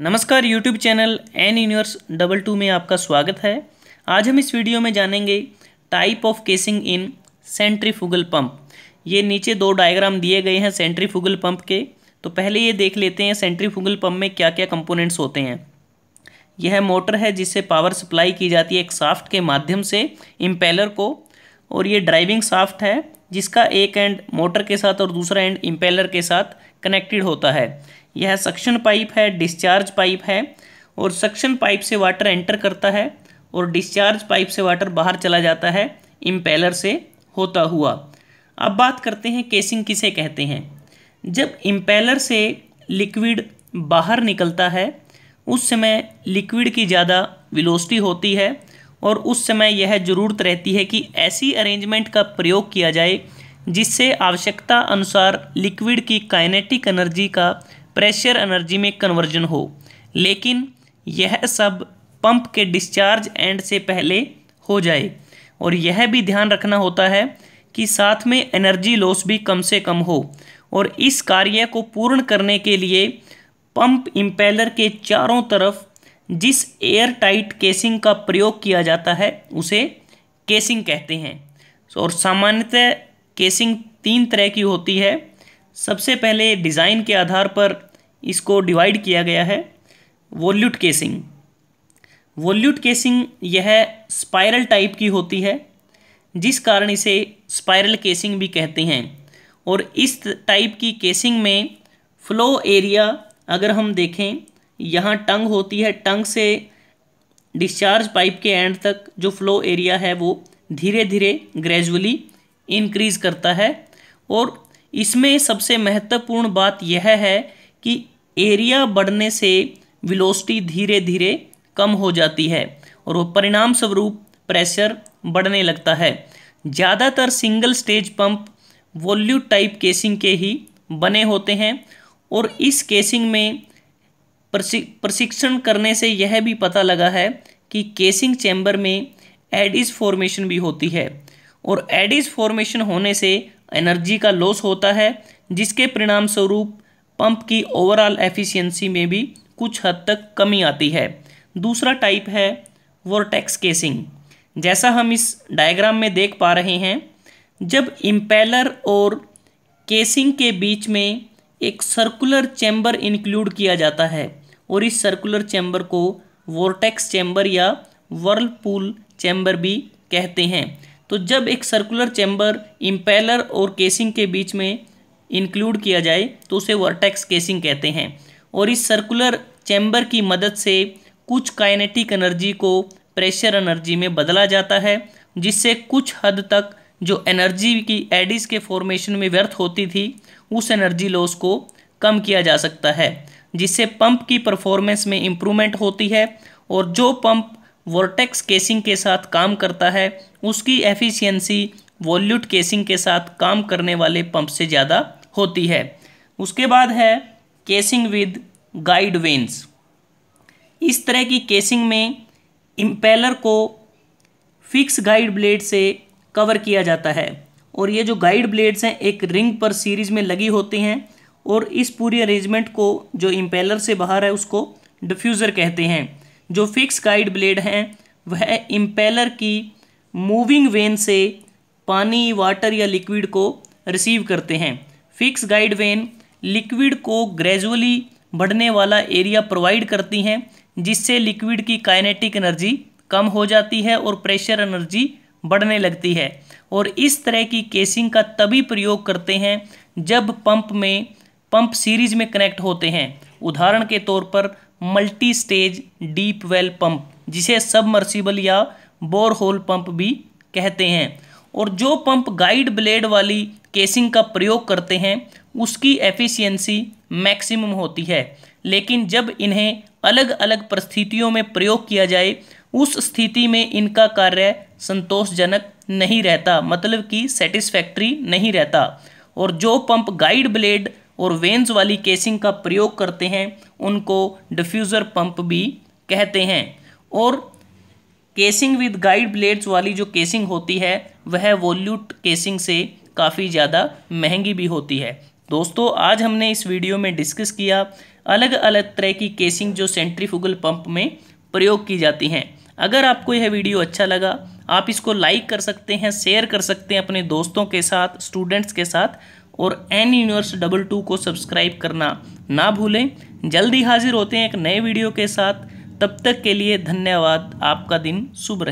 नमस्कार YouTube channel N universe double two में आपका स्वागत है। आज हम इस वीडियो में जानेंगे type of casing in centrifugal pump ये नीचे दो डायग्राम दिए गए हैं सेंट्रीफुगल पंप के। तो पहले ये देख लेते हैं सेंट्रीफुगल पंप में क्या क्या कंपोनेंट्स होते हैं। यह मोटर है जिससे पावर सप्लाई की जाती है एक साफ्ट के माध्यम से इम्पेलर को। और ये ड्राइविंग साफ्ट है जिसका एक एंड मोटर के साथ और दूसरा एंड इम्पेलर के साथ कनेक्टेड होता है। यह सक्शन पाइप है, डिस्चार्ज पाइप है और सक्शन पाइप से वाटर एंटर करता है और डिस्चार्ज पाइप से वाटर बाहर चला जाता है, इम्पेलर से होता हुआ। अब बात करते हैं केसिंग किसे कहते हैं। जब इम्पेलर से लिक्विड बाहर निकलता है, उस समय लिक्विड की ज़्यादा विलोसिटी होती है और उस समय यह ज़रूरत रहती है कि ऐसी अरेंजमेंट का प्रयोग किया जाए जिससे आवश्यकता अनुसार लिक्विड की काइनेटिक एनर्जी का प्रेशर एनर्जी में कन्वर्जन हो। लेकिन यह सब पंप के डिस्चार्ज एंड से पहले हो जाए। और यह भी ध्यान रखना होता है कि साथ में एनर्जी लॉस भी कम से कम हो। और इस कार्य को पूर्ण करने के लिए पंप इम्पेलर के चारों तरफ़ जिस एयर टाइट केसिंग का प्रयोग किया जाता है, उसे केसिंग कहते हैं। और सामान्यतः केसिंग तीन तरह की होती है। सबसे पहले डिज़ाइन के आधार पर इसको डिवाइड किया गया है वोल्यूट केसिंग। वोल्यूट केसिंग यह स्पाइरल टाइप की होती है, जिस कारण इसे स्पाइरल केसिंग भी कहते हैं। और इस टाइप की केसिंग में फ्लो एरिया अगर हम देखें, यहाँ टंग होती है, टंग से डिस्चार्ज पाइप के एंड तक जो फ्लो एरिया है वो धीरे धीरे ग्रेजुअली इंक्रीज करता है। और इसमें सबसे महत्वपूर्ण बात यह है कि एरिया बढ़ने से विलोसिटी धीरे धीरे कम हो जाती है और वो परिणाम स्वरूप प्रेशर बढ़ने लगता है। ज़्यादातर single stage pump volute type casing के ही बने होते हैं और इस केसिंग में प्रशिक्षण करने से यह भी पता लगा है कि केसिंग चैम्बर में एडिस फॉर्मेशन भी होती है और एडिस फॉर्मेशन होने से एनर्जी का लॉस होता है, जिसके परिणाम स्वरूप पंप की ओवरऑल एफिशिएंसी में भी कुछ हद तक कमी आती है। दूसरा टाइप है वोरटेक्स केसिंग। जैसा हम इस डायग्राम में देख पा रहे हैं, जब इम्पेलर और केसिंग के बीच में एक सर्कुलर चैम्बर इंक्लूड किया जाता है और इस सर्कुलर चैम्बर को वोरटेक्स चैम्बर या वर्लपूल चैम्बर भी कहते हैं। तो जब एक सर्कुलर चैम्बर इम्पेलर और केसिंग के बीच में इंक्लूड किया जाए तो उसे वर्टेक्स केसिंग कहते हैं। और इस सर्कुलर चैम्बर की मदद से कुछ काइनेटिक एनर्जी को प्रेशर एनर्जी में बदला जाता है, जिससे कुछ हद तक जो एनर्जी की एडिस के फॉर्मेशन में व्यर्थ होती थी, उस एनर्जी लॉस को कम किया जा सकता है, जिससे पंप की परफॉर्मेंस में इम्प्रूवमेंट होती है। और जो पंप वर्टेक्स केसिंग के साथ काम करता है। उसकी एफिशिएंसी वॉल्यूट केसिंग के साथ काम करने वाले पंप से ज़्यादा होती है। उसके बाद है केसिंग विद गाइड वेंस इस तरह की केसिंग में इम्पेलर को फिक्स गाइड ब्लेड से कवर किया जाता है। और ये जो गाइड ब्लेड्स हैं, एक रिंग पर सीरीज़ में लगी होती हैं और इस पूरी अरेंजमेंट को जो इम्पेलर से बाहर है, उसको डिफ्यूज़र कहते हैं। जो फिक्स गाइड ब्लेड हैं, वह इम्पेलर की मूविंग वेन से पानी वाटर या लिक्विड को रिसीव करते हैं। फिक्स गाइड वेन लिक्विड को ग्रेजुअली बढ़ने वाला एरिया प्रोवाइड करती हैं, जिससे लिक्विड की काइनेटिक एनर्जी कम हो जाती है और प्रेशर एनर्जी बढ़ने लगती है। और इस तरह की केसिंग का तभी प्रयोग करते हैं, जब पंप में पंप सीरीज़ में कनेक्ट होते हैं। उदाहरण के तौर पर multi stage deep well pump जिसे सबमर्सिबल या बोर होल पंप भी कहते हैं। और जो पंप गाइड ब्लेड वाली केसिंग का प्रयोग करते हैं, उसकी एफिशिएंसी मैक्सिमम होती है। लेकिन जब इन्हें अलग अलग परिस्थितियों में प्रयोग किया जाए, उस स्थिति में इनका कार्य संतोषजनक नहीं रहता मतलब कि सेटिस्फैक्ट्री नहीं रहता। और जो पंप गाइड ब्लेड और वेंस वाली केसिंग का प्रयोग करते हैं, उनको डिफ्यूज़र पंप भी कहते हैं। और केसिंग विद गाइड ब्लेड्स वाली जो केसिंग होती है, वह वॉल्यूट केसिंग से काफ़ी ज़्यादा महँगी भी होती है। दोस्तों, आज हमने इस वीडियो में डिस्कस किया अलग अलग तरह की केसिंग जो सेंट्रीफुगल पंप में प्रयोग की जाती हैं। अगर आपको यह वीडियो अच्छा लगा, आप इसको लाइक कर सकते हैं शेयर कर सकते हैं अपने दोस्तों के साथ स्टूडेंट्स के साथ और एन यूनिवर्स डबल टू को सब्सक्राइब करना ना भूलें। जल्दी हाजिर होते हैं एक नए वीडियो के साथ। तब तक के लिए धन्यवाद। आपका दिन शुभ रहे।